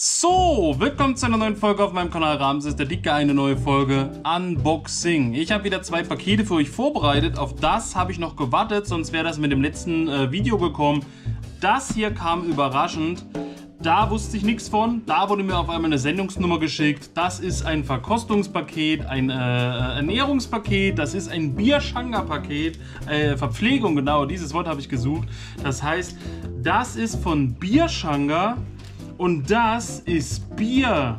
So, willkommen zu einer neuen Folge auf meinem Kanal Ramses der Dicke, eine neue Folge Unboxing. Ich habe wieder zwei Pakete für euch vorbereitet, auf das habe ich noch gewartet, sonst wäre das mit dem letzten äh, Video gekommen. Das hier kam überraschend, da wusste ich nichts von, da wurde mir auf einmal eine Sendungsnummer geschickt. Das ist ein Verkostungspaket, ein äh, Ernährungspaket, das ist ein Bierschanga-Paket, äh, Verpflegung, genau, dieses Wort habe ich gesucht. Das heißt, das ist von Bierschanga und das ist Bier.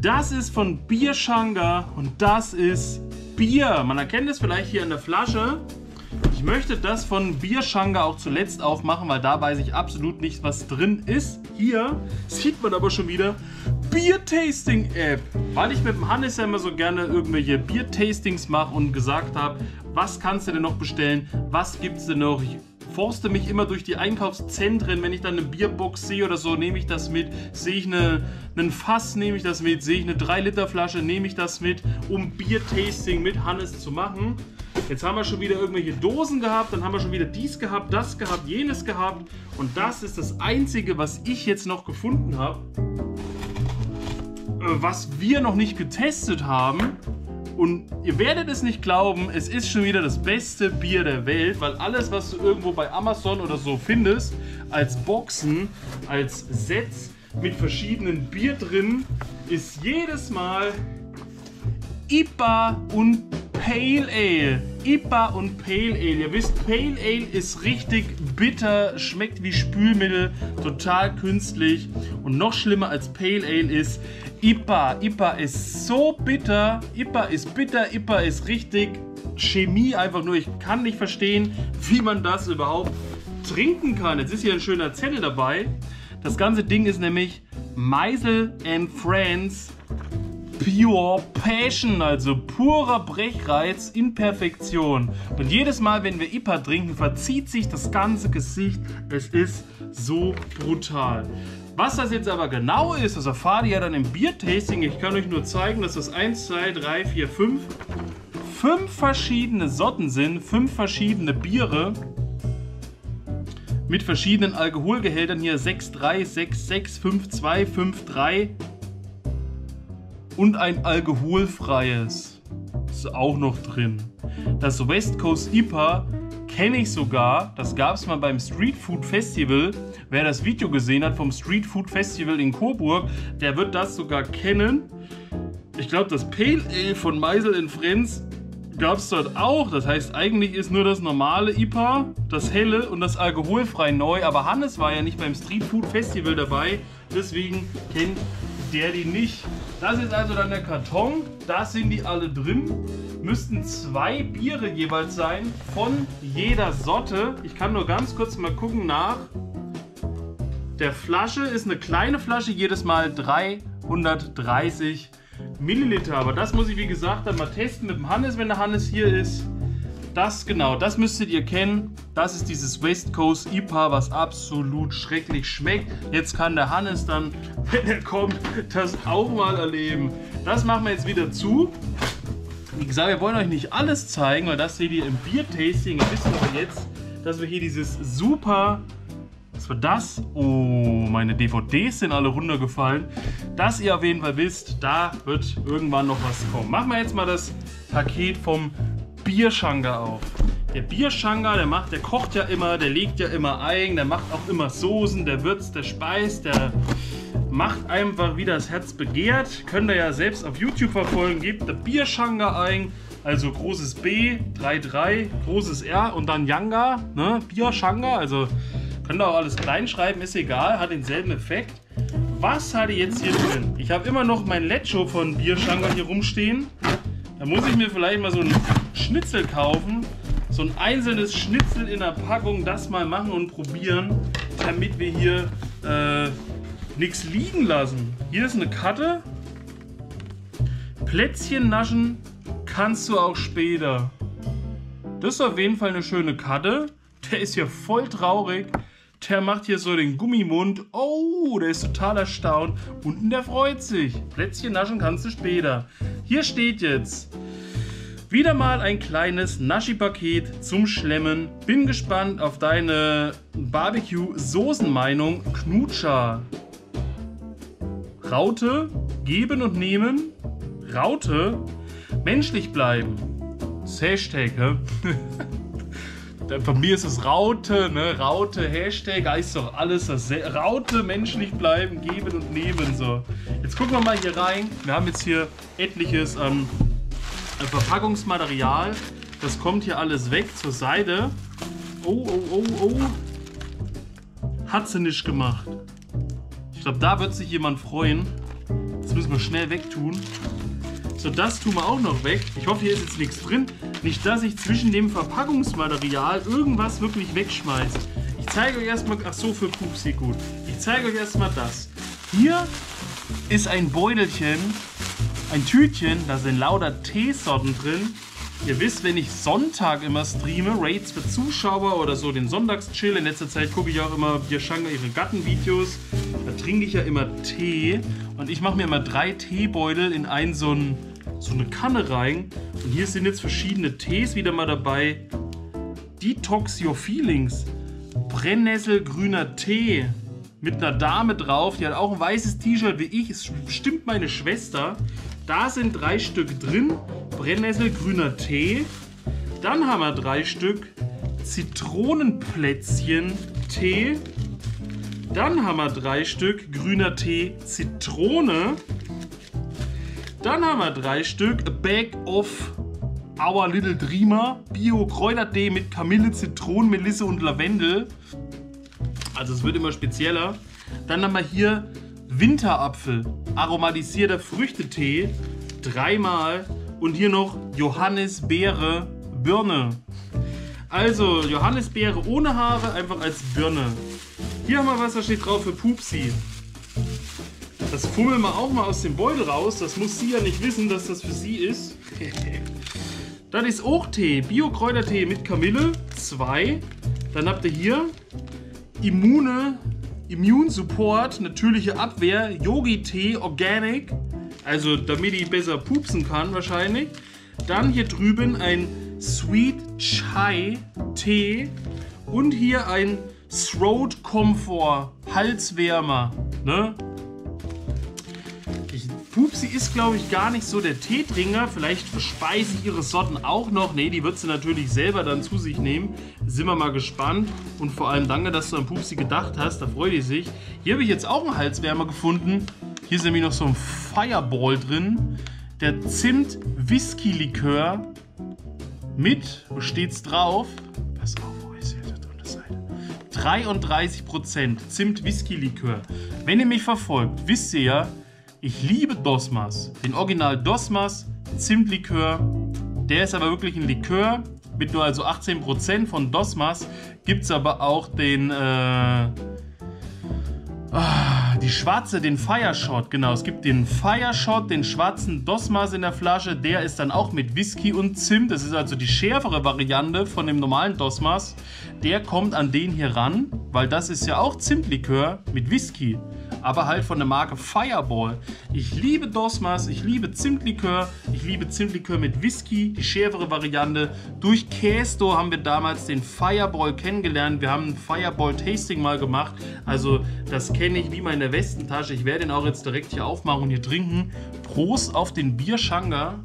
Das ist von Bierschanga und das ist Bier. Man erkennt es vielleicht hier in der Flasche. Ich möchte das von Bierschanga auch zuletzt aufmachen, weil da weiß ich absolut nicht, was drin ist. Hier sieht man aber schon wieder Bier-Tasting-App. Weil ich mit dem Hannes ja immer so gerne irgendwelche Bier-Tastings mache und gesagt habe, was kannst du denn noch bestellen? Was gibt es denn noch? Forste mich immer durch die Einkaufszentren. Wenn ich dann eine Bierbox sehe oder so, nehme ich das mit. Sehe ich eine, einen Fass, nehme ich das mit. Sehe ich eine 3-Liter-Flasche, nehme ich das mit, um Biertasting mit Hannes zu machen. Jetzt haben wir schon wieder irgendwelche Dosen gehabt, dann haben wir schon wieder dies gehabt, das gehabt, jenes gehabt. Und das ist das Einzige, was ich jetzt noch gefunden habe, äh, was wir noch nicht getestet haben. Und ihr werdet es nicht glauben, es ist schon wieder das beste Bier der Welt, weil alles, was du irgendwo bei Amazon oder so findest, als Boxen, als Sets mit verschiedenen Bier drin, ist jedes Mal IPA und Pale Ale. IPA und Pale Ale. Ihr wisst, Pale Ale ist richtig bitter, schmeckt wie Spülmittel, total künstlich. Und noch schlimmer als Pale Ale ist IPA. IPA ist so bitter. IPA ist bitter. IPA ist richtig Chemie einfach nur. Ich kann nicht verstehen, wie man das überhaupt trinken kann. Jetzt ist hier ein schöner Zettel dabei. Das ganze Ding ist nämlich Meisel and Friends Pure Passion, also purer Brechreiz in Perfektion. Und jedes Mal, wenn wir IPA trinken, verzieht sich das ganze Gesicht. Es ist so brutal. Was das jetzt aber genau ist, das erfahrt ihr ja dann im Biertasting. Ich kann euch nur zeigen, dass das 1, 2, 3, 4, 5, 5 verschiedene Sorten sind, 5 verschiedene Biere mit verschiedenen Alkoholgehältern hier 6,3, 6,6, 5,2, 5,3 und ein alkoholfreies ist auch noch drin. Das West Coast IPA kenne ich sogar. Das gab es mal beim Street Food Festival. Wer das Video gesehen hat vom Street Food Festival in Coburg, der wird das sogar kennen. Ich glaube, das Pale Ale von Meisel Friends gab es dort auch. Das heißt, eigentlich ist nur das normale IPA, das helle und das alkoholfrei neu. Aber Hannes war ja nicht beim Street Food Festival dabei. Deswegen kennt der die nicht. Das ist also dann der Karton. Da sind die alle drin. Müssten zwei Biere jeweils sein von jeder Sorte. Ich kann nur ganz kurz mal gucken nach. Der Flasche ist eine kleine Flasche, jedes Mal 330 Milliliter. Aber das muss ich wie gesagt dann mal testen mit dem Hannes, wenn der Hannes hier ist. Das genau, das müsstet ihr kennen. Das ist dieses West Coast IPA, was absolut schrecklich schmeckt. Jetzt kann der Hannes dann, wenn er kommt, das auch mal erleben. Das machen wir jetzt wieder zu. Wie gesagt, wir wollen euch nicht alles zeigen, weil das seht ihr im Bier-Tasting. Ihr wisst aber jetzt, dass wir hier dieses super was war das? Oh, meine DVDs sind alle runtergefallen. Dass ihr auf jeden Fall wisst, da wird irgendwann noch was kommen. Machen wir jetzt mal das Paket vom Bierschanga auf. Der Bierschanga, der macht, der kocht ja immer, der legt ja immer ein, der macht auch immer Soßen, der würzt, der speist, der macht einfach wie das Herz begehrt. Könnt ihr ja selbst auf YouTube verfolgen. Gebt der Bierschanga ein, also großes B, 3-3, großes R und dann Yanga, ne? Bierschanga, also könnt ihr auch alles klein schreiben, ist egal, hat denselben Effekt. Was hat ihr jetzt hier drin? Ich habe immer noch mein Lecho von Bierschanga hier rumstehen. Da muss ich mir vielleicht mal so ein Schnitzel kaufen. So ein einzelnes Schnitzel in der Packung, das mal machen und probieren, damit wir hier äh, nichts liegen lassen. Hier ist eine Karte. Plätzchen naschen kannst du auch später. Das ist auf jeden Fall eine schöne Karte. Der ist ja voll traurig. Der macht hier so den Gummimund. Oh, der ist total erstaunt. Unten der freut sich. Plätzchen naschen kannst du später. Hier steht jetzt. Wieder mal ein kleines Naschi-Paket zum Schlemmen. Bin gespannt auf deine Barbecue-Soßenmeinung. Knutscher. Raute, geben und nehmen. Raute, menschlich bleiben. Das Hashtag, hä? Bei mir ist es Raute, ne? Raute, Hashtag, heißt doch alles. Das Raute, menschlich bleiben, geben und nehmen. So. Jetzt gucken wir mal hier rein. Wir haben jetzt hier etliches ähm, Verpackungsmaterial. Das kommt hier alles weg zur Seite. Oh, oh, oh, oh. Hat sie nicht gemacht. Ich glaube, da wird sich jemand freuen. Das müssen wir schnell wegtun. So, das tun wir auch noch weg. Ich hoffe, hier ist jetzt nichts drin. Nicht, dass ich zwischen dem Verpackungsmaterial irgendwas wirklich wegschmeiße. Ich zeige euch erstmal, ach so, für Pupsi gut. Ich zeige euch erstmal das. Hier ist ein Beutelchen, ein Tütchen, da sind lauter Teesorten drin. Ihr wisst, wenn ich Sonntag immer streame, Raids für Zuschauer oder so den Sonntagschill, in letzter Zeit gucke ich auch immer Bierschanga ihre Gattenvideos, da trinke ich ja immer Tee und ich mache mir immer drei Teebeutel in ein so, ein, so eine Kanne rein und hier sind jetzt verschiedene Tees wieder mal dabei. Detox Your Feelings, Brennnesselgrüner Tee mit einer Dame drauf, die hat auch ein weißes T-Shirt wie ich, ist bestimmt meine Schwester. Da sind drei Stück drin. Brennnesselgrüner Tee. Dann haben wir drei Stück Zitronenplätzchen Tee. Dann haben wir drei Stück grüner Tee Zitrone. Dann haben wir drei Stück A Bag of Our Little Dreamer Bio Kräutertee mit Kamille, Zitronen, Melisse und Lavendel. Also es wird immer spezieller. Dann haben wir hier Winterapfel, aromatisierter Früchtetee, dreimal und hier noch Johannisbeere, Birne. Also Johannisbeere ohne Haare, einfach als Birne. Hier haben wir was, da steht drauf für Pupsi. Das fummeln wir auch mal aus dem Beutel raus. Das muss sie ja nicht wissen, dass das für sie ist. das ist auch Tee, Bio-Kräutertee mit Kamille, zwei. Dann habt ihr hier Immune Immune Support, natürliche Abwehr, Yogi-Tee, Organic, also damit ich besser pupsen kann wahrscheinlich. Dann hier drüben ein Sweet Chai Tee und hier ein Throat Comfort, Halswärmer. Ne? Pupsi ist, glaube ich, gar nicht so der Teetrinker. Vielleicht verspeise ich ihre Sorten auch noch. Ne, die wird sie natürlich selber dann zu sich nehmen. Sind wir mal gespannt. Und vor allem danke, dass du an Pupsi gedacht hast. Da freut die sich. Hier habe ich jetzt auch einen Halswärmer gefunden. Hier ist nämlich noch so ein Fireball drin. Der Zimt-Whisky-Likör mit, wo steht's drauf? 33% Zimt-Whisky-Likör. Wenn ihr mich verfolgt, wisst ihr ja, ich liebe Dosmas. Den Original Dosmas Zimtlikör. Der ist aber wirklich ein Likör mit nur also 18% von Dosmas. Gibt es aber auch den. Äh, die schwarze, den Fireshot, genau. Es gibt den Fireshot, den schwarzen Dosmas in der Flasche. Der ist dann auch mit Whisky und Zimt. Das ist also die schärfere Variante von dem normalen Dosmas. Der kommt an den hier ran, weil das ist ja auch Zimtlikör mit Whisky aber halt von der Marke Fireball. Ich liebe Dosmas, ich liebe Zimtlikör, ich liebe Zimtlikör mit Whisky, die schärfere Variante. Durch Kästo haben wir damals den Fireball kennengelernt. Wir haben ein Fireball Tasting mal gemacht. Also das kenne ich wie meine Westentasche. Ich werde ihn auch jetzt direkt hier aufmachen und hier trinken. Prost auf den Bierschanga.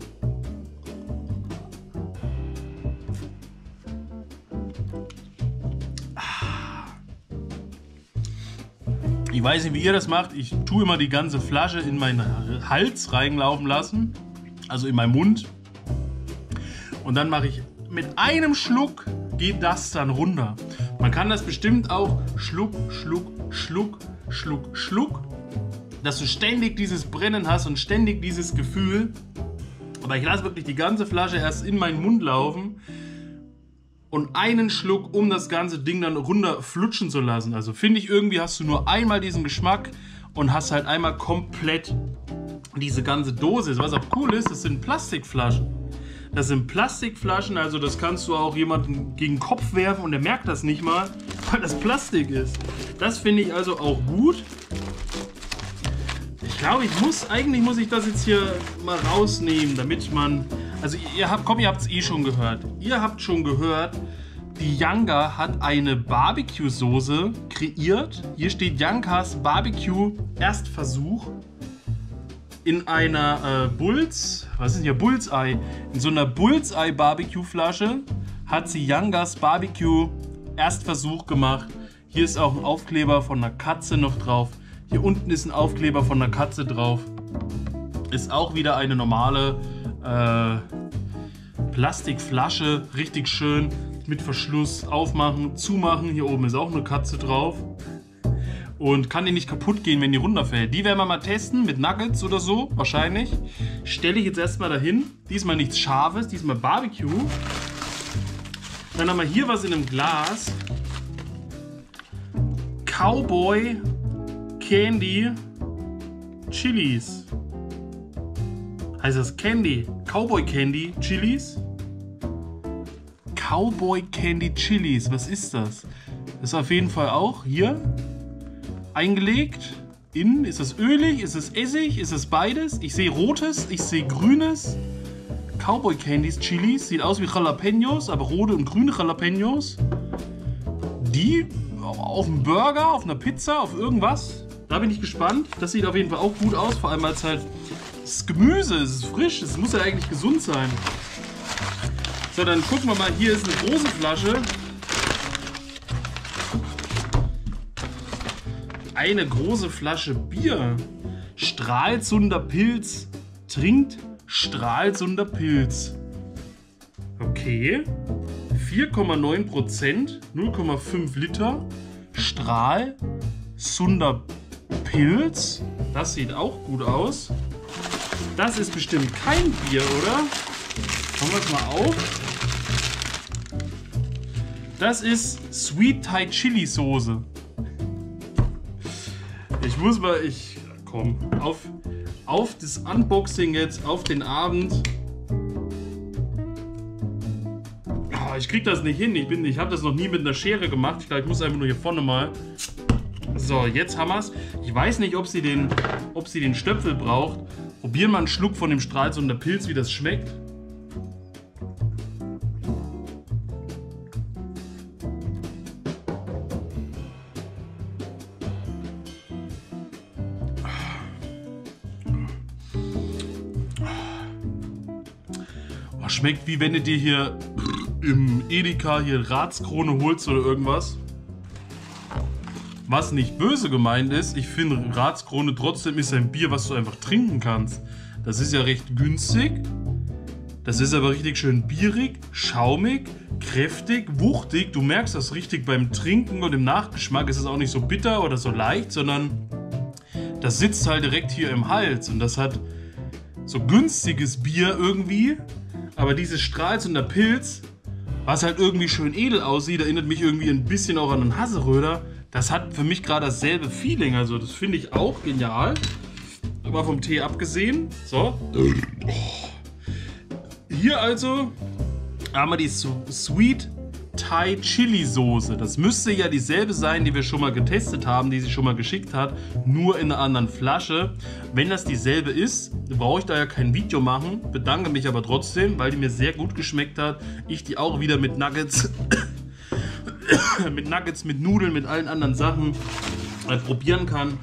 Ich weiß nicht, wie ihr das macht. Ich tue immer die ganze Flasche in meinen Hals reinlaufen lassen. Also in meinen Mund. Und dann mache ich mit einem Schluck geht das dann runter. Man kann das bestimmt auch Schluck, Schluck, Schluck, Schluck, Schluck. Dass du ständig dieses Brennen hast und ständig dieses Gefühl. Aber ich lasse wirklich die ganze Flasche erst in meinen Mund laufen und einen Schluck, um das ganze Ding dann runter flutschen zu lassen. Also finde ich irgendwie hast du nur einmal diesen Geschmack und hast halt einmal komplett diese ganze Dose. Was auch cool ist, das sind Plastikflaschen. Das sind Plastikflaschen, also das kannst du auch jemanden gegen den Kopf werfen und der merkt das nicht mal, weil das Plastik ist. Das finde ich also auch gut. Ich glaube, ich muss, eigentlich muss ich das jetzt hier mal rausnehmen, damit man also ihr habt, komm, ihr habt es eh schon gehört. Ihr habt schon gehört, die Yanga hat eine Barbecue-Soße kreiert. Hier steht Yankas Barbecue Erstversuch. in einer äh, Bulls, was ist denn hier, Bullseye, in so einer Bullseye Barbecue Flasche hat sie Youngas Barbecue Erstversuch gemacht. Hier ist auch ein Aufkleber von einer Katze noch drauf. Hier unten ist ein Aufkleber von einer Katze drauf. Ist auch wieder eine normale äh, Plastikflasche, richtig schön mit Verschluss aufmachen, zumachen. Hier oben ist auch eine Katze drauf und kann die nicht kaputt gehen, wenn die runterfällt. Die werden wir mal testen mit Nuggets oder so, wahrscheinlich. Stelle ich jetzt erstmal dahin. Diesmal nichts Scharfes, diesmal Barbecue. Dann haben wir hier was in einem Glas. Cowboy Candy Chilis. Heißt das Candy? Cowboy Candy Chilis? Cowboy Candy Chilis, was ist das? Das ist auf jeden Fall auch hier eingelegt. Innen ist es ölig, ist es Essig, ist es beides? Ich sehe rotes, ich sehe grünes. Cowboy Candies Chilis. Sieht aus wie Jalapenos, aber rote und grüne Jalapenos. Die auf einem Burger, auf einer Pizza, auf irgendwas. Da bin ich gespannt. Das sieht auf jeden Fall auch gut aus, vor allem als halt das Gemüse, es ist frisch, es muss ja eigentlich gesund sein. So, dann gucken wir mal. Hier ist eine große Flasche. eine große Flasche Bier. Stralsunder Pilz. Trinkt Stralsunder Pilz. Okay. 4,9 Prozent, 0,5 Liter. Stralsunder Pilz. Das sieht auch gut aus. Das ist bestimmt kein Bier, oder? Schauen wir es mal auf. Das ist Sweet Thai Chili Soße. Ich muss mal, ich, komm, auf, auf das Unboxing jetzt, auf den Abend. Oh, ich krieg das nicht hin. Ich, bin, ich habe das noch nie mit einer Schere gemacht. Ich glaube, ich muss einfach nur hier vorne mal. So, jetzt haben wir es. Ich weiß nicht, ob sie, den, ob sie den Stöpsel braucht. Probieren wir einen Schluck von dem Stralsunder Pilz, wie das schmeckt. Schmeckt wie wenn du dir hier im Edeka hier Ratskrone holst oder irgendwas. Was nicht böse gemeint ist, ich finde Ratskrone trotzdem ist ein Bier, was du einfach trinken kannst. Das ist ja recht günstig. Das ist aber richtig schön bierig, schaumig, kräftig, wuchtig. Du merkst das richtig beim Trinken und im Nachgeschmack. Es ist auch nicht so bitter oder so leicht, sondern das sitzt halt direkt hier im Hals. Und das hat so günstiges Bier irgendwie, aber dieses Stralsunder Pilz, was halt irgendwie schön edel aussieht, erinnert mich irgendwie ein bisschen auch an einen Hasseröder. Das hat für mich gerade dasselbe Feeling. Also das finde ich auch genial. Aber vom Tee abgesehen. So. Hier also haben wir die Sweet Thai Chili Soße. Das müsste ja dieselbe sein, die wir schon mal getestet haben, die sie schon mal geschickt hat, nur in einer anderen Flasche. Wenn das dieselbe ist, brauche ich da ja kein Video machen. Bedanke mich aber trotzdem, weil die mir sehr gut geschmeckt hat. Ich die auch wieder mit Nuggets, mit Nuggets, mit Nudeln, mit allen anderen Sachen äh, probieren kann,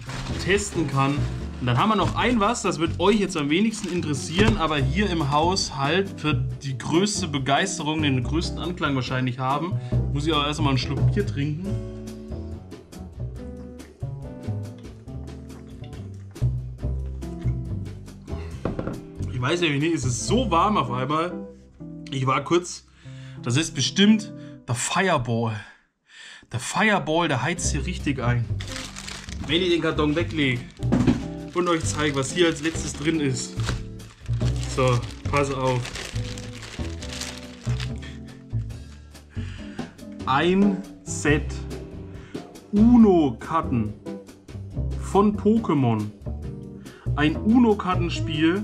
testen kann. Und dann haben wir noch ein was, das wird euch jetzt am wenigsten interessieren, aber hier im Haus halt für die größte Begeisterung, den größten Anklang wahrscheinlich haben. Muss ich auch erstmal einen Schluck Bier trinken. Ich weiß ja nicht, es ist so warm auf einmal. Ich war kurz, das ist bestimmt der Fireball. Der Fireball, der heizt hier richtig ein. Wenn ich den Karton weglege, und euch zeigen, was hier als letztes drin ist. So, pass auf. Ein Set Uno-Karten von Pokémon. Ein Uno-Kartenspiel,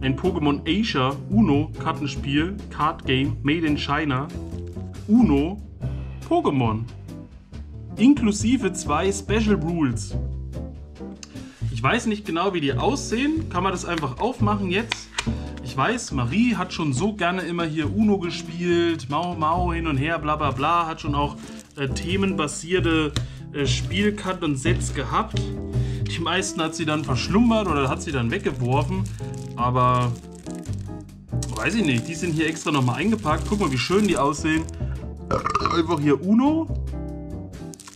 ein Pokémon Asia Uno-Kartenspiel, Card Game, Made in China. Uno Pokémon. Inklusive zwei Special Rules. Ich weiß nicht genau, wie die aussehen. Kann man das einfach aufmachen jetzt? Ich weiß, Marie hat schon so gerne immer hier Uno gespielt, Mau Mau hin und her, bla bla bla, hat schon auch äh, themenbasierte äh, Spielkarten und Sets gehabt. Die meisten hat sie dann verschlummert oder hat sie dann weggeworfen. Aber weiß ich nicht. Die sind hier extra nochmal eingepackt. Guck mal, wie schön die aussehen. Einfach hier Uno.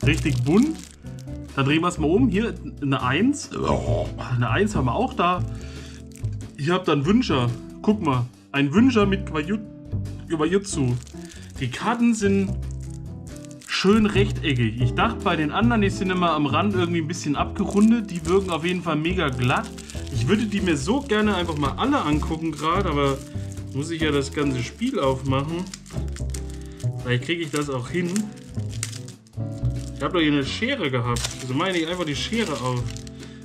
Richtig bunt. Dann drehen wir es mal um. Hier eine 1. Eine 1 haben wir auch da. Habt ihr einen Wünscher. Guck mal. Ein Wünscher mit Kwajutsu. Die Karten sind schön rechteckig. Ich dachte bei den anderen, die sind immer am Rand irgendwie ein bisschen abgerundet. Die wirken auf jeden Fall mega glatt. Ich würde die mir so gerne einfach mal alle angucken gerade, aber muss ich ja das ganze Spiel aufmachen. Vielleicht kriege ich das auch hin. Ich habe doch hier eine Schere gehabt. Also meine ich einfach die Schere auf.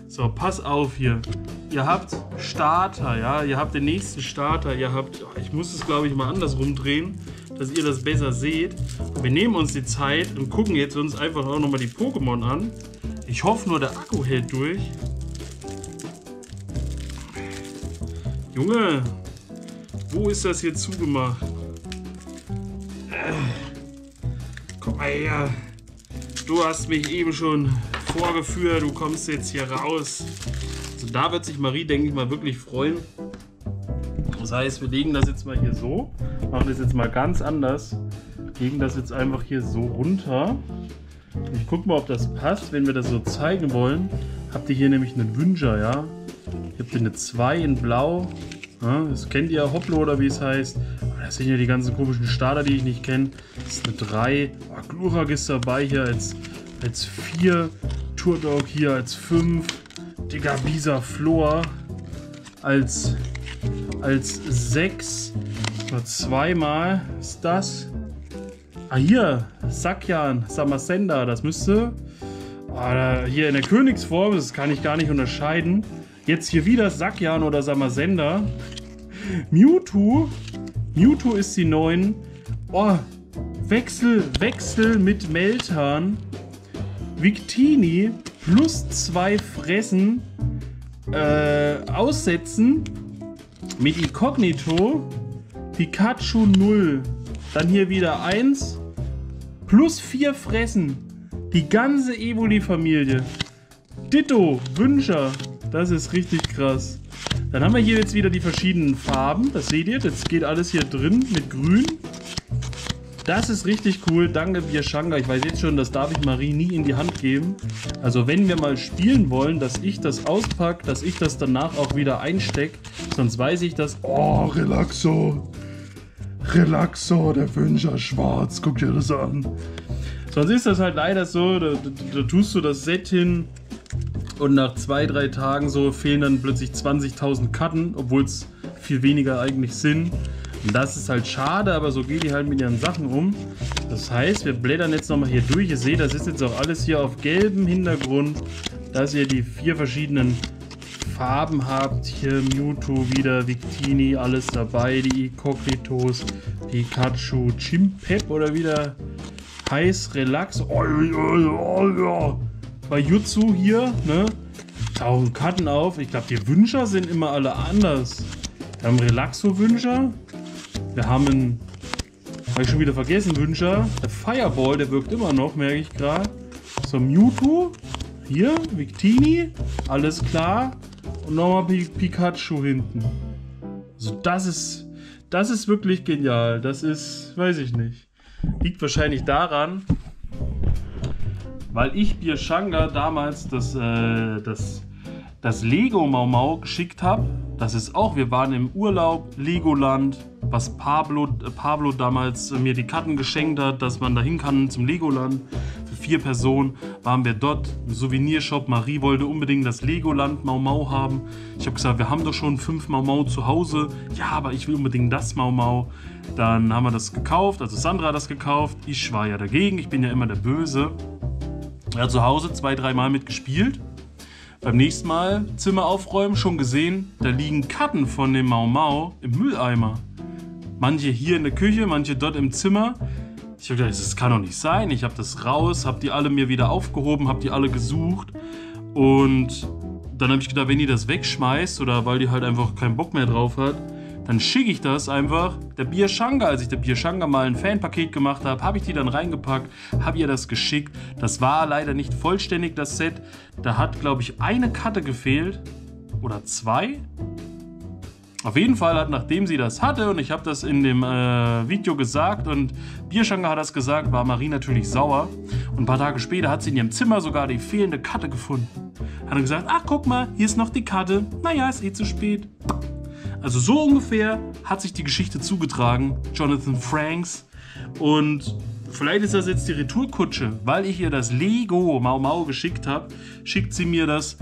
So, pass auf hier. Ihr habt Starter, ja. Ihr habt den nächsten Starter. Ihr habt, ich muss es glaube ich mal andersrum drehen, dass ihr das besser seht. Wir nehmen uns die Zeit und gucken jetzt uns einfach auch nochmal die Pokémon an. Ich hoffe nur, der Akku hält durch. Junge, wo ist das hier zugemacht? Äh, komm mal her. Du hast mich eben schon vorgeführt, du kommst jetzt hier raus. Also da wird sich Marie, denke ich mal, wirklich freuen. Das heißt, wir legen das jetzt mal hier so, machen das jetzt mal ganz anders, legen das jetzt einfach hier so runter. Ich gucke mal, ob das passt, wenn wir das so zeigen wollen. Habt ihr hier nämlich einen Wünscher, ja? Ihr habt eine 2 in Blau. Ja, das kennt ihr, Hoplo oder wie es heißt. Das sind ja die ganzen komischen Starter, die ich nicht kenne. Das ist eine 3. Oh, Glurak ist dabei hier als, als 4. Turdog hier als 5. Digga, Visa Floor als, als 6. Nur zweimal ist das. Ah, hier, Sakyan, Samasenda, das müsste. Oh, hier in der Königsform, das kann ich gar nicht unterscheiden. Jetzt hier wieder Sakyan oder Samasenda. Mewtwo Mewtwo ist die 9. Oh, Wechsel, Wechsel mit Meltan. Victini plus 2 Fressen. Äh, aussetzen. Mit Incognito. Pikachu 0. Dann hier wieder 1. Plus 4 Fressen. Die ganze Evoli-Familie. Ditto, Wünscher. Das ist richtig krass. Dann haben wir hier jetzt wieder die verschiedenen Farben. Das seht ihr, das geht alles hier drin mit grün. Das ist richtig cool. Danke, Bierschanga. Ich weiß jetzt schon, das darf ich Marie nie in die Hand geben. Also wenn wir mal spielen wollen, dass ich das auspacke, dass ich das danach auch wieder einstecke. Sonst weiß ich das... Oh, Relaxo. Relaxo, der Wünscher schwarz. Guck dir das an. Sonst ist das halt leider so, da, da, da tust du das Set hin, und nach zwei, drei Tagen so fehlen dann plötzlich 20.000 Karten, obwohl es viel weniger eigentlich sind. Und das ist halt schade, aber so geht die halt mit ihren Sachen um. Das heißt, wir blättern jetzt nochmal hier durch. Ihr seht, das ist jetzt auch alles hier auf gelbem Hintergrund, dass ihr die vier verschiedenen Farben habt. Hier Mewtwo wieder, Victini, alles dabei. Die Cognitos, Pikachu, Chimpep oder wieder heiß Relax. Oh, oh, oh bei Jutsu hier, ne? Tauchen Karten auf. Ich glaube, die Wünscher sind immer alle anders. Wir haben Relaxo-Wünscher. Wir haben einen, habe ich schon wieder vergessen, Wünscher. Der Fireball, der wirkt immer noch, merke ich gerade. So, Mewtwo. Hier, Victini. Alles klar. Und nochmal Pikachu hinten. Also das ist, das ist wirklich genial. Das ist, weiß ich nicht. Liegt wahrscheinlich daran, weil ich Bierschanga damals das, äh, das, das Lego Mau Mau geschickt habe. Das ist auch, wir waren im Urlaub, Legoland, was Pablo, äh, Pablo damals mir die Karten geschenkt hat, dass man dahin kann zum Legoland. Für vier Personen waren wir dort im Souvenirshop. Marie wollte unbedingt das Legoland Mau Mau haben. Ich habe gesagt, wir haben doch schon fünf Mau Mau zu Hause. Ja, aber ich will unbedingt das Mau Mau. Dann haben wir das gekauft, also Sandra hat das gekauft. Ich war ja dagegen, ich bin ja immer der Böse. Hat zu Hause zwei, dreimal mitgespielt. Beim nächsten Mal Zimmer aufräumen, schon gesehen, da liegen Karten von dem Mau Mau im Mülleimer. Manche hier in der Küche, manche dort im Zimmer. Ich habe gedacht, das kann doch nicht sein. Ich habe das raus, habe die alle mir wieder aufgehoben, habe die alle gesucht. Und dann habe ich gedacht, wenn die das wegschmeißt oder weil die halt einfach keinen Bock mehr drauf hat, dann schicke ich das einfach der Bierschanga. Als ich der Bierschanga mal ein Fanpaket gemacht habe, habe ich die dann reingepackt, habe ihr das geschickt. Das war leider nicht vollständig, das Set. Da hat, glaube ich, eine Karte gefehlt. Oder zwei. Auf jeden Fall hat, nachdem sie das hatte, und ich habe das in dem äh, Video gesagt und Bierschanga hat das gesagt, war Marie natürlich sauer. Und ein paar Tage später hat sie in ihrem Zimmer sogar die fehlende Karte gefunden. Hat dann gesagt, ach guck mal, hier ist noch die Karte. Naja, ist eh zu spät. Also so ungefähr hat sich die Geschichte zugetragen, Jonathan Franks. Und vielleicht ist das jetzt die Retourkutsche, weil ich ihr das Lego Mau Mau geschickt habe, schickt sie mir das.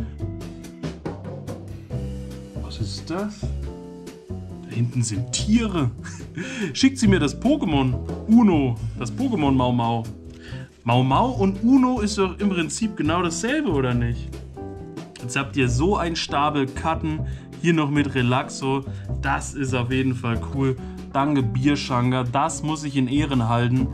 Was ist das? Da hinten sind Tiere. Schickt sie mir das Pokémon Uno, das Pokémon Mau Mau. Mau Mau und Uno ist doch im Prinzip genau dasselbe, oder nicht? Jetzt habt ihr so ein Stapel Karten, hier noch mit Relaxo. Das ist auf jeden Fall cool. Danke Bierschanga, das muss ich in Ehren halten.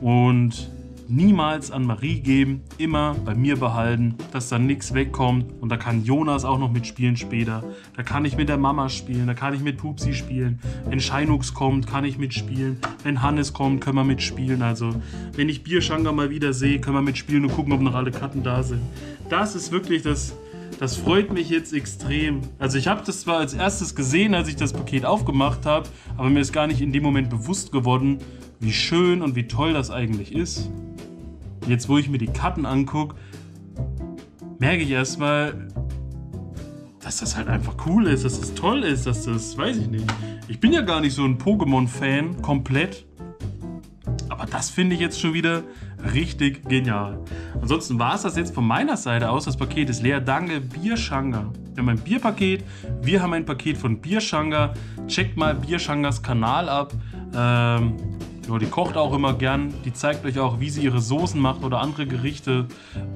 Und niemals an Marie geben, immer bei mir behalten, dass da nichts wegkommt. Und da kann Jonas auch noch mitspielen später. Da kann ich mit der Mama spielen, da kann ich mit Pupsi spielen. Wenn Scheinux kommt, kann ich mitspielen. Wenn Hannes kommt, können wir mitspielen. Also, wenn ich Bierschanga mal wieder sehe, können wir mitspielen und gucken, ob noch alle Karten da sind. Das ist wirklich das. Das freut mich jetzt extrem. Also ich habe das zwar als erstes gesehen, als ich das Paket aufgemacht habe, aber mir ist gar nicht in dem Moment bewusst geworden, wie schön und wie toll das eigentlich ist. Jetzt, wo ich mir die Karten angucke, merke ich erstmal, dass das halt einfach cool ist, dass das toll ist, dass das, weiß ich nicht. Ich bin ja gar nicht so ein Pokémon-Fan, komplett. Aber das finde ich jetzt schon wieder richtig genial. Ansonsten war es das jetzt von meiner Seite aus. Das Paket ist leer. Danke, Bierschanga. Wir haben ein Bierpaket. Wir haben ein Paket von Bierschanga. Checkt mal Biershangas Kanal ab. Ähm, die kocht auch immer gern. Die zeigt euch auch, wie sie ihre Soßen macht oder andere Gerichte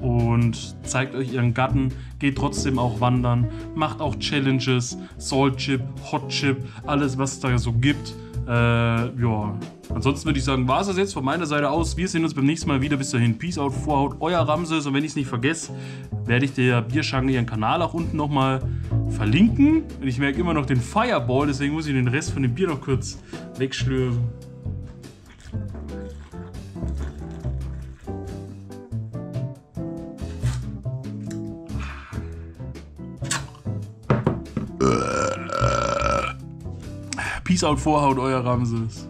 und zeigt euch ihren Gatten. Geht trotzdem auch wandern, macht auch Challenges, Salt Chip, Hot Chip, alles was es da so gibt. Äh, ja, ansonsten würde ich sagen, war es das jetzt von meiner Seite aus. Wir sehen uns beim nächsten Mal wieder. Bis dahin, Peace out, Vorhaut, euer Ramses. Und wenn ich es nicht vergesse, werde ich der Bierschange ihren Kanal auch unten nochmal verlinken. Und ich merke immer noch den Fireball, deswegen muss ich den Rest von dem Bier noch kurz wegschlürfen. Peace out, Vorhaut, euer Ramses.